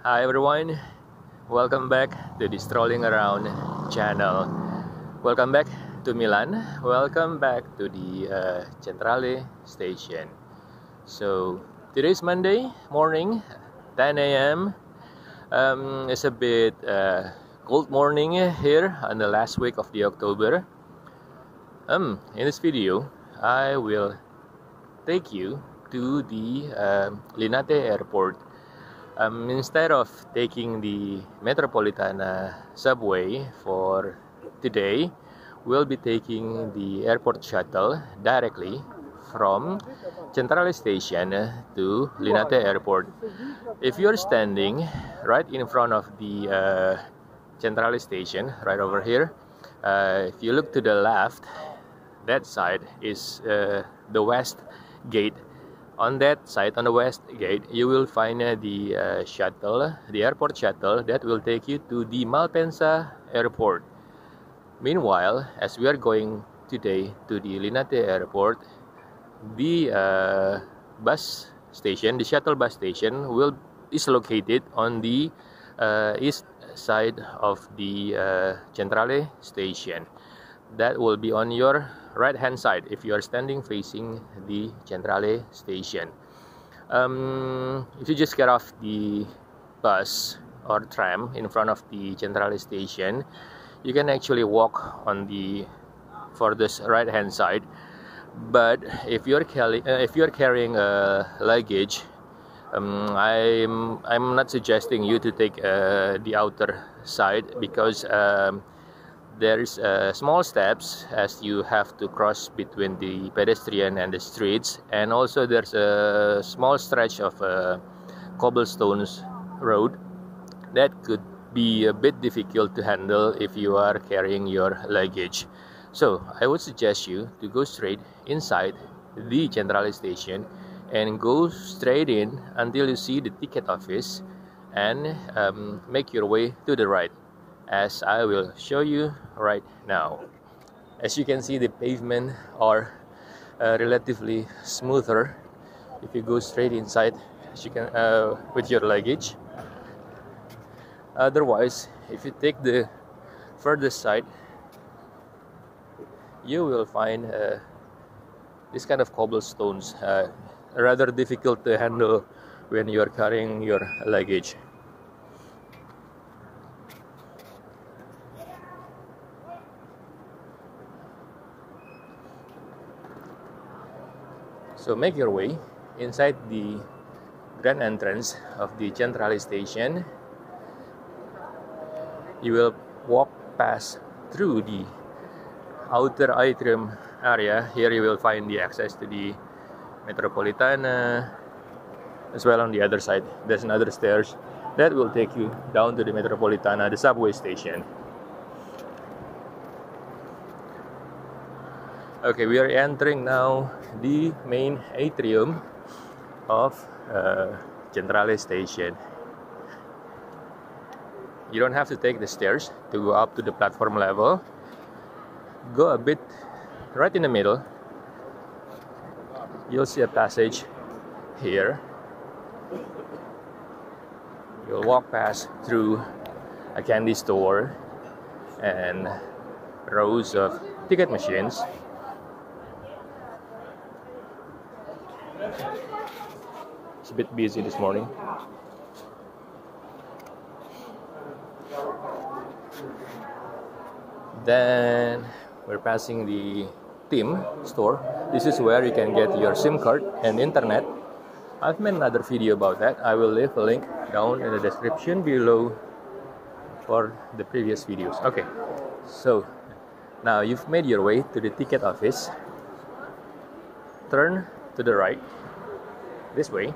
Hi everyone, welcome back to the Strolling Around channel. Welcome back to Milan. Welcome back to the uh, Centrale station. So today's Monday morning, 10 a.m. Um, it's a bit uh, cold morning here on the last week of the October. Um, in this video, I will take you to the uh, Linate Airport. Um, instead of taking the Metropolitana subway for today, we'll be taking the airport shuttle directly from Centrale Station to Linate Airport. If you're standing right in front of the uh, Centrale Station, right over here, uh, if you look to the left, that side is uh, the west gate on that side on the west gate you will find uh, the uh, shuttle the airport shuttle that will take you to the malpensa airport. Meanwhile as we are going today to the linate airport the uh, bus station the shuttle bus station will is located on the uh, east side of the uh, centrale station. That will be on your right hand side if you are standing facing the Centrale station. Um, if you just get off the bus or tram in front of the Centrale station, you can actually walk on the furthest right hand side. But if you're uh, if you're carrying a luggage, um, I'm I'm not suggesting you to take uh, the outer side because um, there's uh, small steps as you have to cross between the pedestrian and the streets. And also there's a small stretch of uh, cobblestones road that could be a bit difficult to handle if you are carrying your luggage. So i would suggest you to go straight inside the central station and go straight in until you see the ticket office and um, make your way to the right as I will show you right now. As you can see, the pavement are uh, relatively smoother if you go straight inside as you can uh, with your luggage. Otherwise, if you take the furthest side, you will find uh, this kind of cobblestones uh, rather difficult to handle when you are carrying your luggage. So make your way inside the grand entrance of the Centrale station. You will walk past through the outer atrium area. Here you will find the access to the Metropolitana as well on the other side. There's another stairs that will take you down to the Metropolitana, the subway station. Okay, we are entering now the main atrium of uh, Centrale Station. You don't have to take the stairs to go up to the platform level. Go a bit right in the middle. You'll see a passage here. You'll walk past through a candy store and rows of ticket machines It's a bit busy this morning. Then we're passing the TIM store. This is where you can get your SIM card and internet. I've made another video about that. I will leave a link down in the description below for the previous videos. Okay, so now you've made your way to the ticket office. Turn to the right this way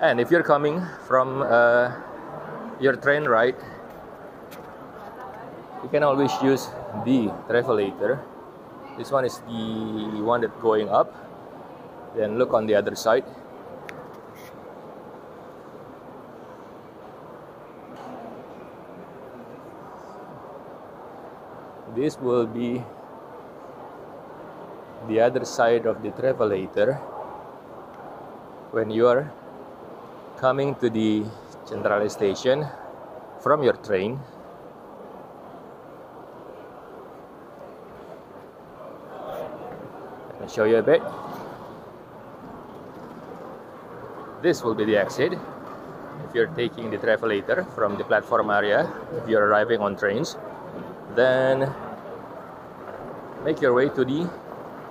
and if you're coming from uh, your train ride you can always use the travelator. This one is the one that going up then look on the other side. This will be the other side of the travelator when you are coming to the Centrale station from your train. Let me show you a bit. This will be the exit. If you're taking the travelator from the platform area if you're arriving on trains then make your way to the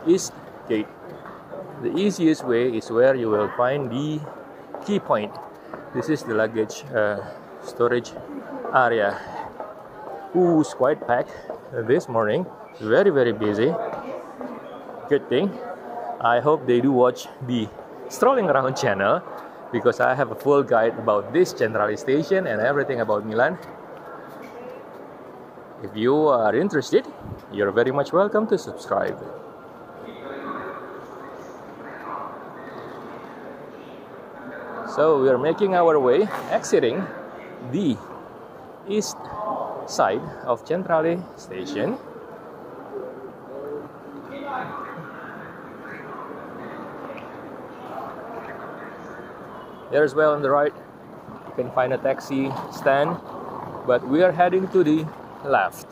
east gate. The easiest way is where you will find the KiPoint. This is the luggage uh, storage area. Who's quite packed this morning. Very very busy. Good thing. I hope they do watch the strolling around channel because I have a full guide about this Centrale station and everything about Milan. If you are interested, you're very much welcome to subscribe. So we are making our way, exiting the east side of Centrale station. There as well on the right, you can find a taxi stand, but we are heading to the left.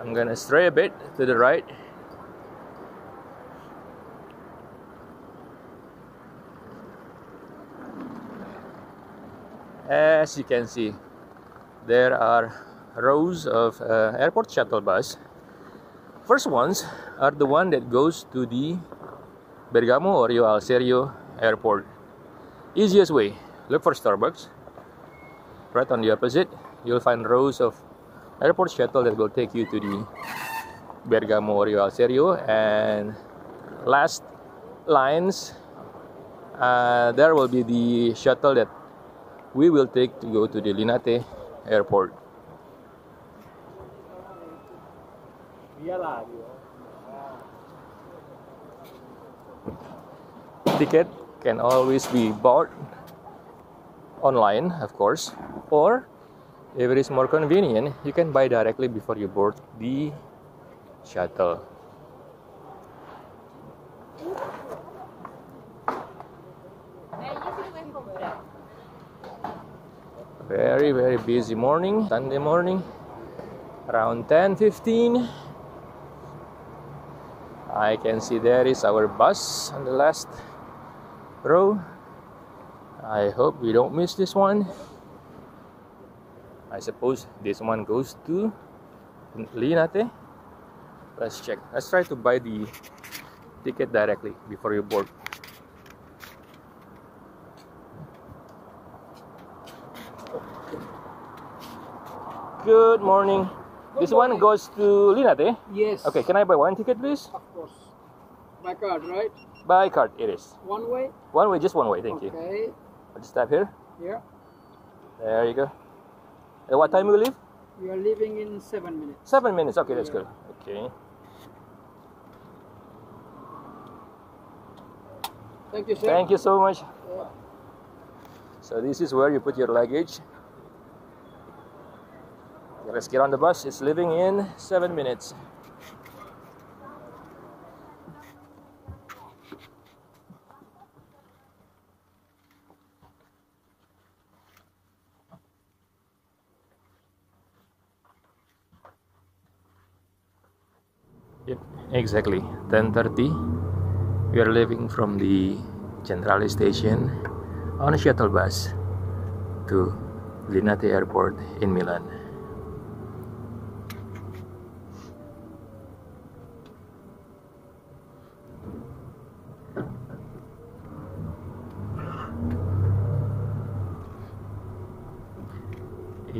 I'm gonna stray a bit to the right. As you can see, there are rows of uh, airport shuttle bus First ones are the one that goes to the Bergamo Orio al Serio airport. Easiest way, look for Starbucks. Right on the opposite, you'll find rows of airport shuttle that will take you to the Bergamo Orio al Serio and last lines uh, there will be the shuttle that we will take to go to the Linate airport. Ticket can always be bought online, of course, or if it is more convenient, you can buy directly before you board the shuttle. Very very busy morning, Sunday morning, around 10:15. I can see there is our bus on the last row. I hope we don't miss this one. I suppose this one goes to Linate. Let's check. Let's try to buy the ticket directly before you board. Good morning. This one goes to Linate? Eh? Yes. Okay, can I buy one ticket, please? Of course. By card, right? By card, it is. One way? One way, just one way, thank you. Okay. I'll just tap here. Yeah. There you go. And what time will you leave? We are leaving in seven minutes. Seven minutes. Okay, that's Yeah. good. Okay. Thank you, sir. Thank you so much. Yeah. So this is where you put your luggage. Let's get on the bus. It's leaving in seven minutes. Yep, exactly. 10:30. We are leaving from the Centrale station on a shuttle bus to Linate Airport in Milan.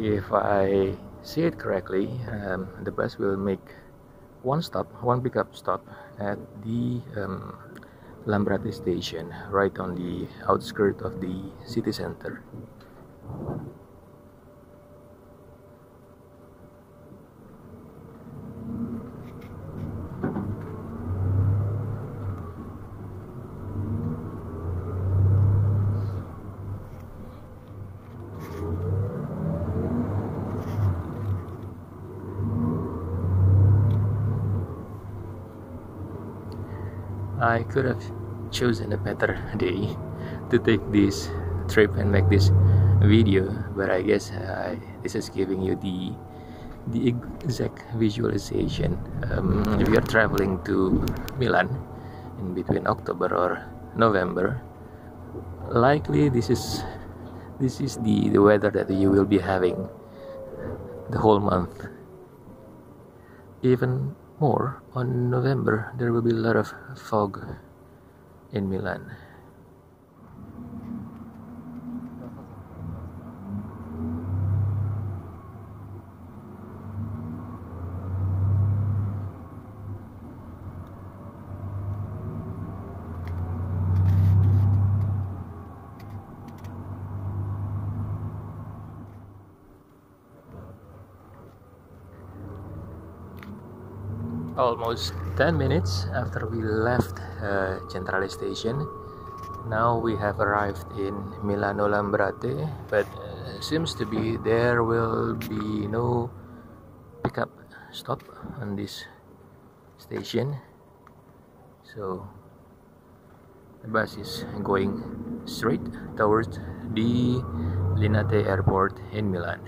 If I see it correctly, um, the bus will make one stop, one pickup stop at the um, Lambrate station, right on the outskirts of the city center. I could have chosen a better day to take this trip and make this video but I guess uh, this is giving you the the exact visualization. Um, if you are traveling to Milan in between October or November likely this is this is the the weather that you will be having the whole month. Even more on November. There will be a lot of fog in Milan almost 10 minutes after we left uh, Centrale station. Now we have arrived in Milano Lambrate but uh, seems to be there will be no pickup stop on this station. So the bus is going straight towards the Linate airport in Milan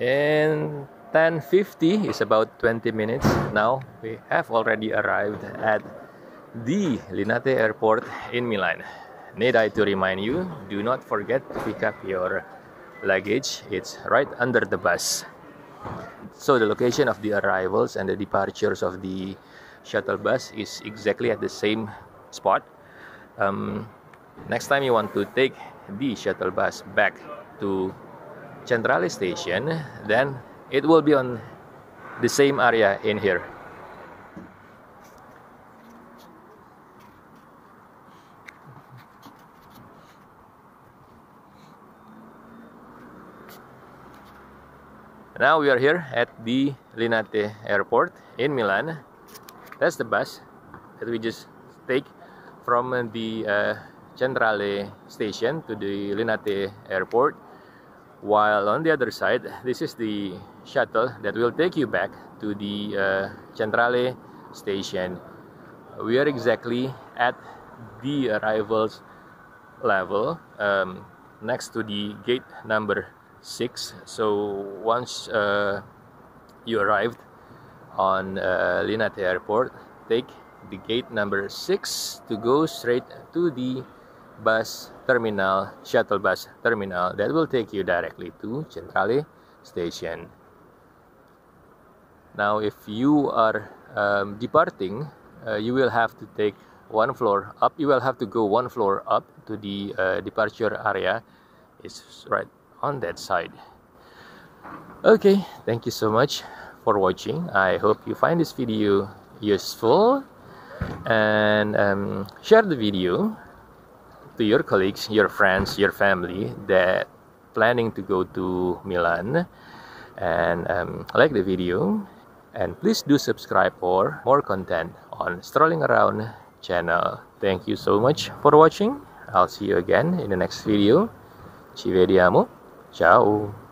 and 10.50 is about 20 minutes. Now we have already arrived at the Linate airport in Milan. Need I to remind you do not forget to pick up your luggage. It's right under the bus. So the location of the arrivals and the departures of the shuttle bus is exactly at the same spot. Um, next time you want to take the shuttle bus back to Centrale station, then it will be on the same area in here. Now we are here at the Linate airport in Milan. That's the bus that we just take from the uh, Centrale station to the Linate airport while on the other side this is the shuttle that will take you back to the uh, Centrale station. We are exactly at the arrivals level um, next to the gate number 6 so once uh, you arrived on uh, Linate airport take the gate number 6 to go straight to the bus terminal, shuttle bus terminal that will take you directly to Centrale station. Now, if you are um, departing, uh, you will have to take one floor up. You will have to go one floor up to the uh, departure area. It's right on that side. Okay, thank you so much for watching. I hope you find this video useful and um, share the video to your colleagues, your friends, your family that planning to go to Milan. And um, like the video. And please do subscribe for more content on strolling around channel. Thank you so much for watching. I'll see you again in the next video. Ci vediamo. Ciao